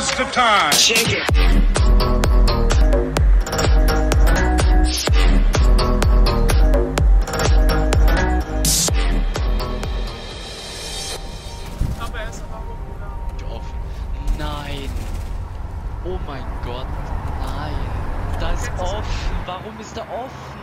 is the time. Shake it. Aber er ist aber Bruder. offen. Nein. Oh mein Gott. Nein. Da ist offen. Warum ist da offen?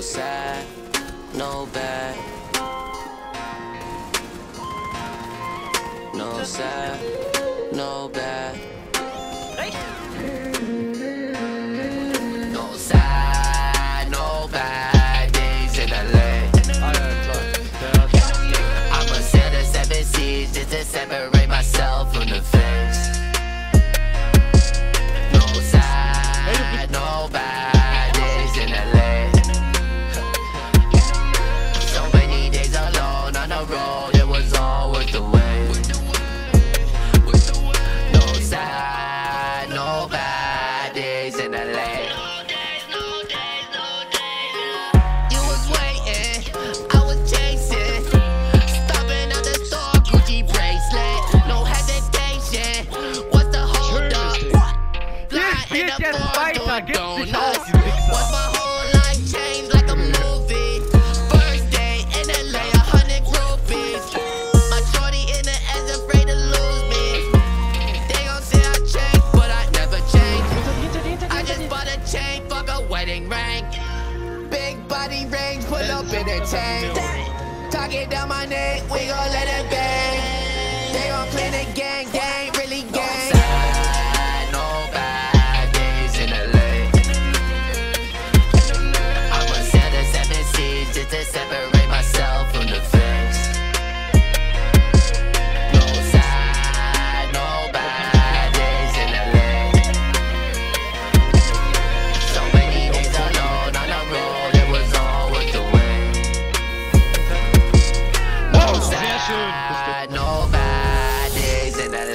No sad, no bad. No sad, no bad. Don't know. What's my whole life changed like a movie? First day in LA, a hundred groupies. My shorty in the ends afraid to lose me. They gon' say I changed, but I never changed. I just bought a chain, fuck a wedding ring. Big body range, pull up in a tank. Talk it down my neck, we gon' let it bang. that